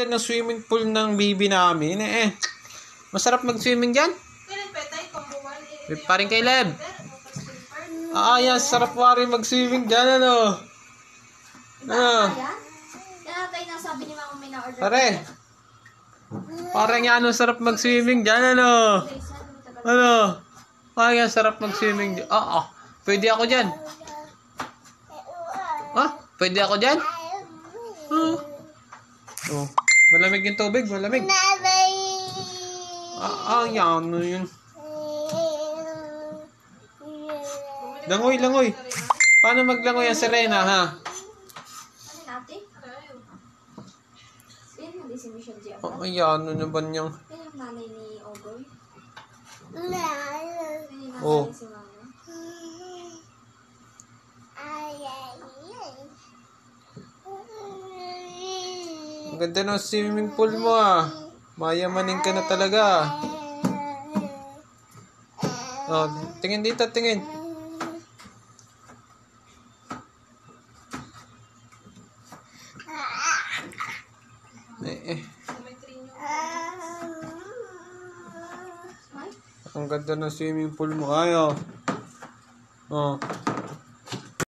ganda ng swimming pool ng baby namin eh. eh. Masarap mag-swimming dyan. Paring kay Leb. Ah, yan. Sarap wari mag-swimming dyan, ano. Ano. Kaya tayo nasabi ni Mama may na-order. Pare. Parang yan, ano, sarap mag-swimming dyan, ano. Ano. Parang yan, sarap mag-swimming dyan. Ah, ah. Pwede ako dyan. Ah, pwede ako dyan? Ah. Oh. Malamig yung tubig, malamig. Ah, ah, yan, ano yun. Langoy, langoy. Paano maglangoy ang sirena, ha? Oh, ayan, ano ba niyang... Yan yung nanay ni Ogoy. Yung Oh. si Mama. Ang ganda ng swimming pool mo, ah. Mayamanin ka na talaga. Oh, tingin dito, tingin. Eh, eh. Ang ganda ng swimming pool mo. Ay, oh. Oh.